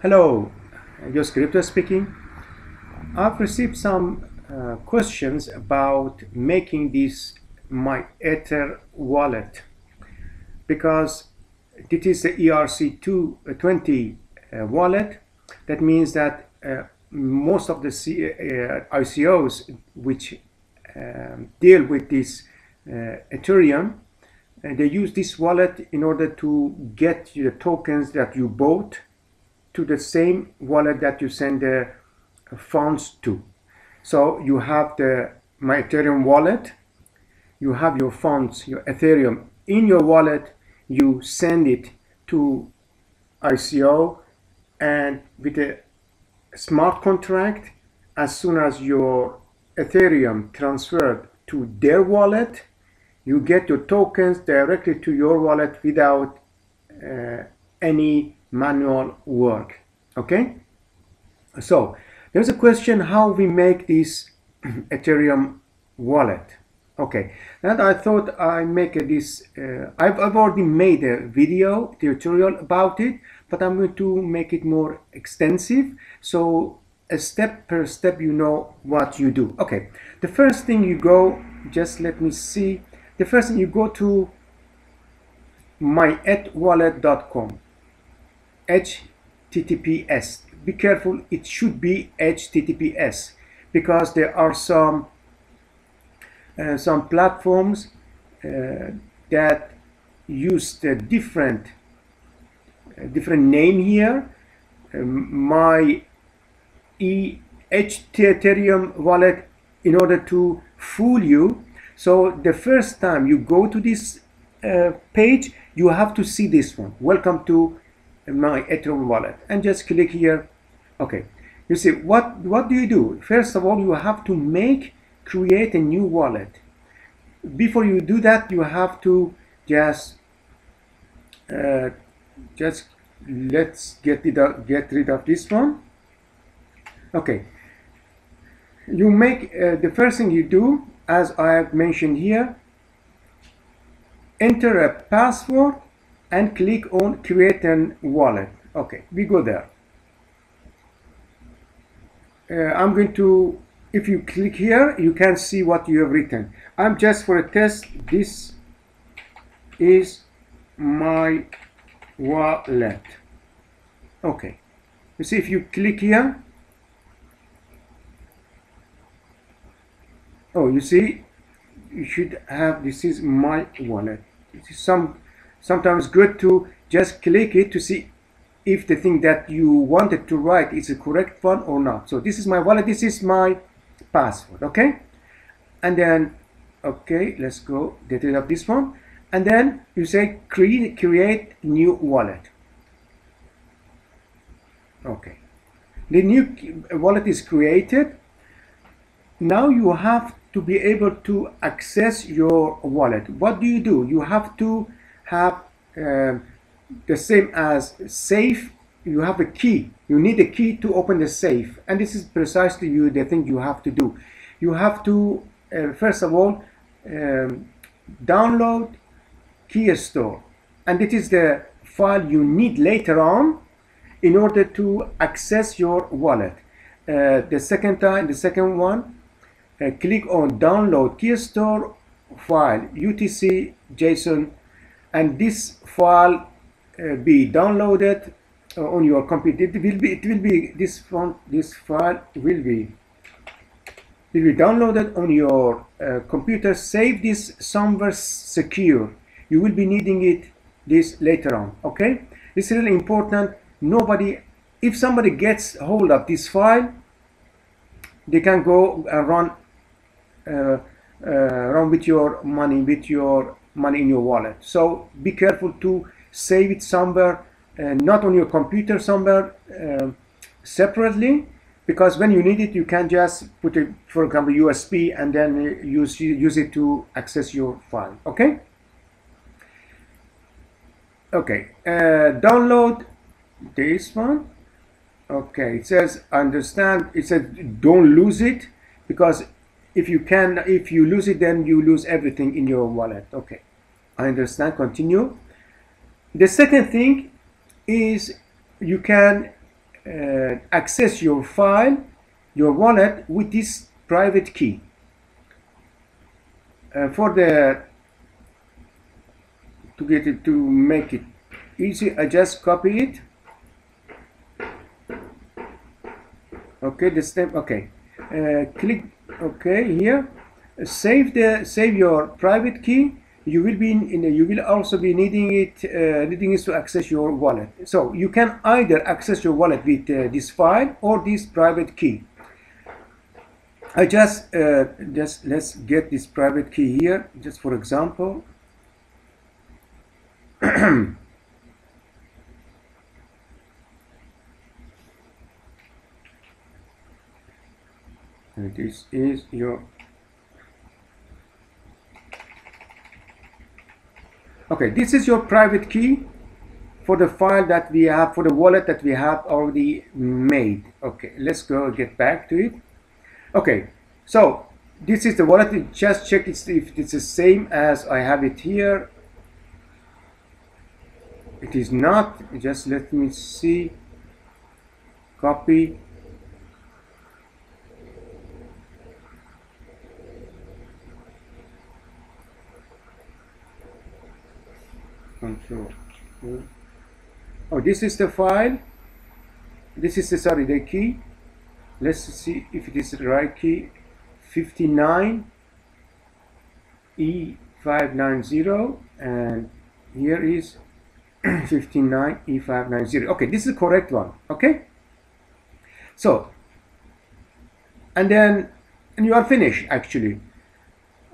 Hello, Jos Crypto speaking. I've received some uh, questions about making this my Ether wallet because it is the ERC20 uh, wallet. That means that uh, most of the C uh, ICOs which um, deal with this uh, Ethereum, uh, they use this wallet in order to get the tokens that you bought to the same wallet that you send the funds to. So you have the my Ethereum wallet, you have your funds, your Ethereum in your wallet, you send it to ICO and with a smart contract, as soon as your Ethereum transferred to their wallet, you get your tokens directly to your wallet without uh, any manual work okay? So there's a question how we make this ethereum wallet? Okay and i thought i make this uh, I've, I've already made a video tutorial about it but i'm going to make it more extensive. So a step per step you know what you do. Okay the first thing you go just let me see. The first thing you go to myetwallet.com HTTPS. Be careful, it should be HTTPS because there are some uh, some platforms uh, that use the different uh, different name here. Um, my e Ethereum wallet in order to fool you. So the first time you go to this uh, page, you have to see this one. Welcome to my Ethereum wallet. And just click here. Okay. You see what what do you do? First of all you have to make create a new wallet. Before you do that you have to just uh, just let's get it out, get rid of this one. Okay. You make uh, the first thing you do as I have mentioned here enter a password and click on create an wallet. Okay we go there. Uh, I'm going to if you click here you can see what you have written. I'm just for a test. This is my wallet. Okay. You see if you click here oh you see you should have this is my wallet. Some sometimes good to just click it to see if the thing that you wanted to write is a correct one or not. So this is my wallet, this is my password, okay? And then, okay, let's go get rid of this one. And then you say create, create new wallet. Okay. The new wallet is created. Now you have to be able to access your wallet. What do you do? You have to have uh, the same as safe you have a key. You need a key to open the safe. And this is precisely you the thing you have to do. You have to uh, first of all um, download Keystore and it is the file you need later on in order to access your wallet. Uh, the second time the second one uh, click on download Keystore file UTC JSON and this file uh, be downloaded uh, on your computer. It will be it will be this font this file will be will be downloaded on your uh, computer. Save this somewhere secure. You will be needing it this later on okay? It's really important. Nobody if somebody gets hold of this file they can go and run uh, uh, run with your money with your money in your wallet. So be careful to save it somewhere, uh, not on your computer somewhere uh, separately, because when you need it, you can just put it, for example, USB and then use use it to access your file. Okay. Okay. Uh, download this one. Okay. It says understand. It says don't lose it because if you can if you lose it then you lose everything in your wallet okay I understand. Continue. The second thing is you can uh, access your file, your wallet with this private key. Uh, for the to get it to make it easy, I just copy it. Okay, the step. Okay, uh, click OK here. Save the save your private key. You will be in, in you will also be needing it uh, needing it to access your wallet. So you can either access your wallet with uh, this file or this private key. I just uh, just let's get this private key here just for example this is your okay this is your private key for the file that we have for the wallet that we have already made. Okay let's go get back to it. Okay so this is the wallet. Just check it if it's the same as I have it here. It is not. Just let me see. Copy control. Hmm? Oh this is the file. This is the sorry the key. Let's see if it is the right key. 59 E590 and here is 59 E590 okay this is the correct one okay? So and then and you are finished actually.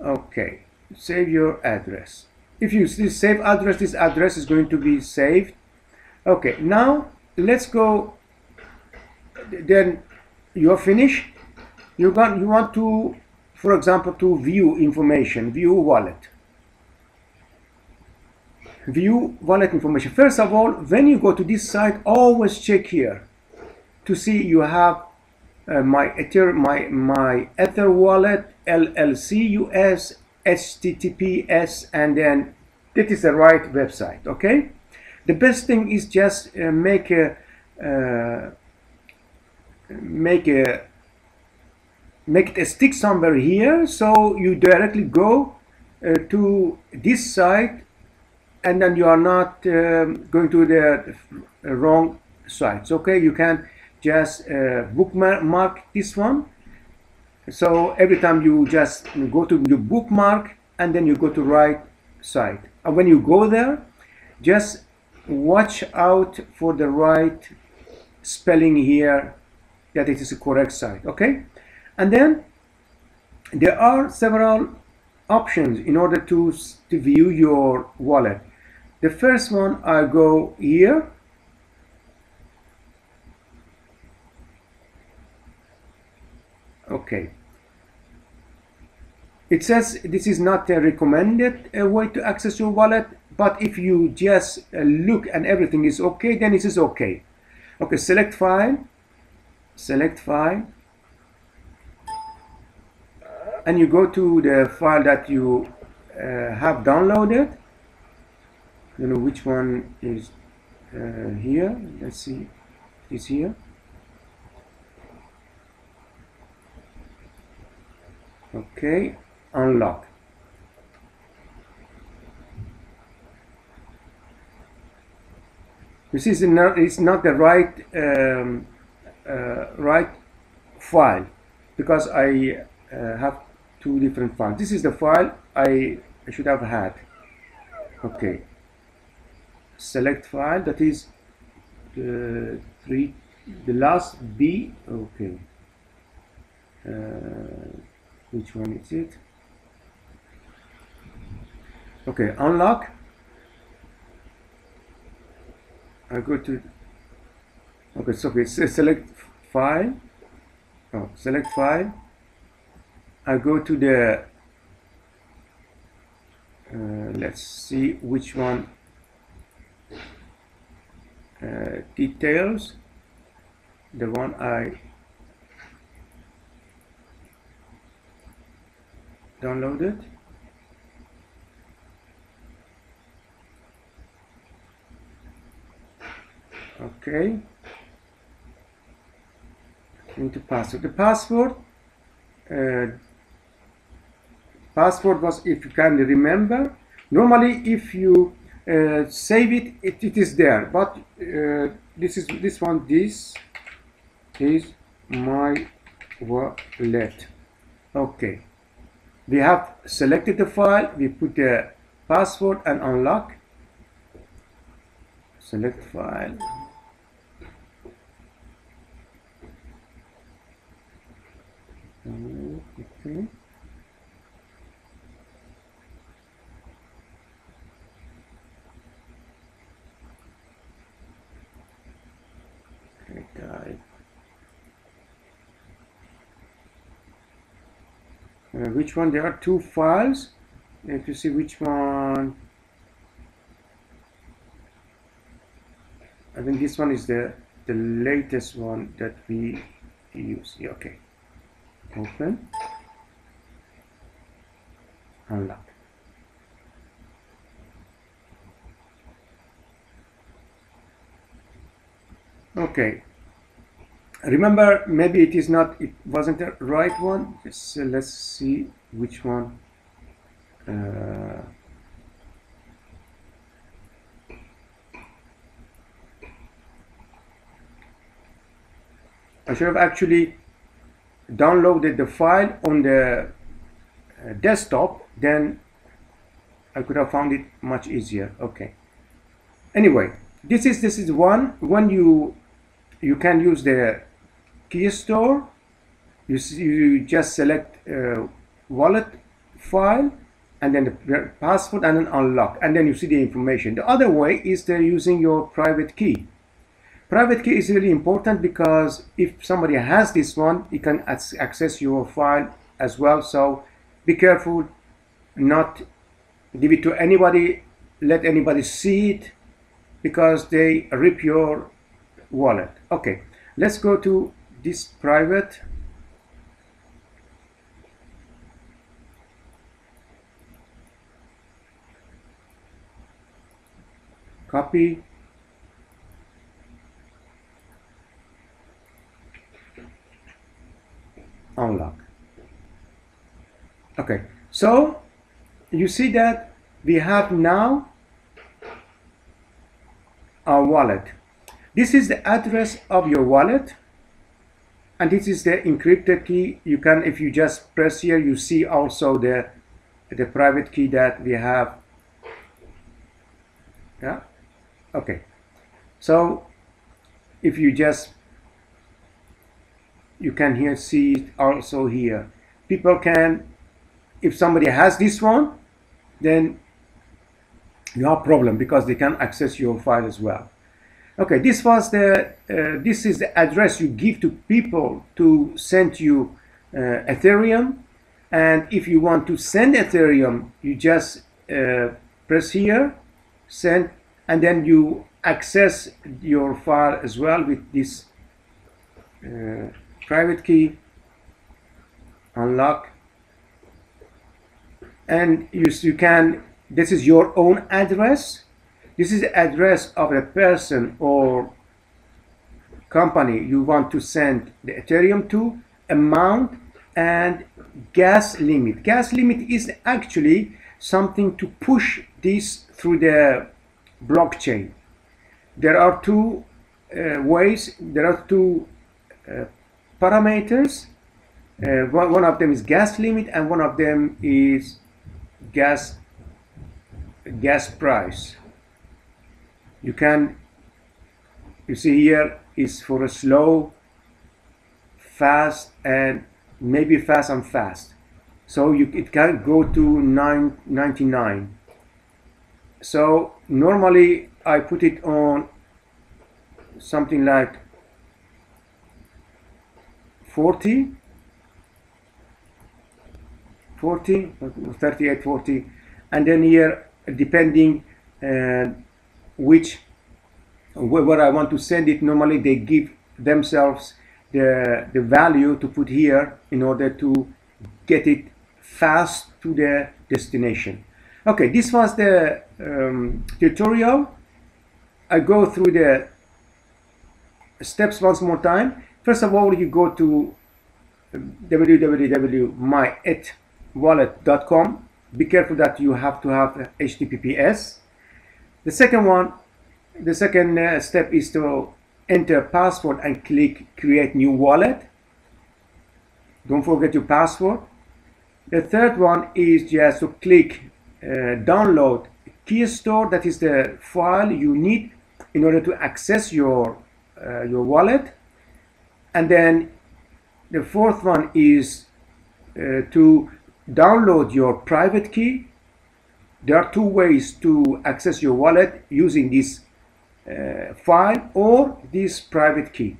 Okay save your address if you save address this address is going to be saved. Okay now let's go. Then you're finished. You got you want to for example to view information view wallet. View wallet information. First of all when you go to this site always check here to see you have uh, my ether my my ether wallet llc us https and then that is the right website okay? The best thing is just uh, make a uh, make a make it a stick somewhere here so you directly go uh, to this site and then you are not um, going to the wrong sites okay? You can just uh, bookmark this one so every time you just go to your bookmark and then you go to right side. And when you go there just watch out for the right spelling here that it is a correct site okay? And then there are several options in order to, to view your wallet. The first one I go here okay. It says this is not a recommended uh, way to access your wallet but if you just uh, look and everything is okay then it is okay. Okay select file. Select file. And you go to the file that you uh, have downloaded. You know which one is uh, here. Let's see. Is here okay unlock. This is not it's not the right um, uh, right file because I uh, have two different files. This is the file I, should have had. Okay. Select file that is the three the last B okay. Uh, which one is it? Okay unlock. I go to okay so okay select file. Oh, select file. I go to the uh, let's see which one uh, details. The one I downloaded okay into password. The password uh, password was if you can remember. Normally, if you uh, save it, it, it is there. But uh, this is this one. This is my wallet. Okay. We have selected the file. We put the password and unlock. Select file. Okay. Uh, which one? There are two files. If you see which one. I think this one is the the latest one that we use. Yeah, okay. Open. Unlock. Okay remember maybe it is not it wasn't the right one. So let's see which one uh, I should have actually downloaded the file on the uh, desktop then I could have found it much easier. Okay. Anyway this is this is one. When you you can use the key store. You, you just select uh, wallet file and then the password and then unlock and then you see the information. The other way is the using your private key. Private key is really important because if somebody has this one you can access your file as well. So be careful not give it to anybody let anybody see it because they rip your wallet. Okay let's go to this private? Copy. Unlock. Okay so you see that we have now our wallet. This is the address of your wallet and this is the encrypted key. You can if you just press here you see also the the private key that we have. Yeah? Okay. So if you just you can here see it also here. People can if somebody has this one then you have problem because they can access your file as well okay this was the uh, this is the address you give to people to send you uh, ethereum. And if you want to send ethereum you just uh, press here send and then you access your file as well with this uh, private key unlock. And you, you can this is your own address this is the address of the person or company you want to send the Ethereum to, amount, and gas limit. Gas limit is actually something to push this through the blockchain. There are two uh, ways, there are two uh, parameters. Uh, one, one of them is gas limit and one of them is gas gas price you can you see here is for a slow fast and maybe fast and fast. So you it can go to 999 so normally I put it on something like 40 40 38 40 and then here depending uh, which where I want to send it normally they give themselves the, the value to put here in order to get it fast to the destination. Okay this was the um, tutorial. I go through the steps once more time. First of all you go to www.myetwallet.com be careful that you have to have https the second one the second uh, step is to enter password and click create new wallet. Don't forget your password. The third one is just to click uh, download Keystore that is the file you need in order to access your uh, your wallet. And then the fourth one is uh, to download your private key there are two ways to access your wallet using this uh, file or this private key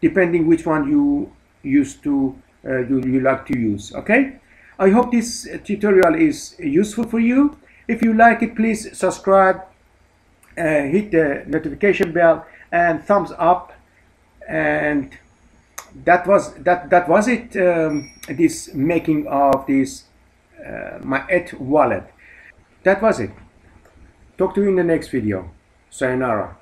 depending which one you used to uh, you, like to use okay I hope this tutorial is useful for you if you like it, please subscribe, uh, hit the notification bell, and thumbs up. And that was that that was it. Um, this making of this uh, my et wallet. That was it. Talk to you in the next video. Sayonara.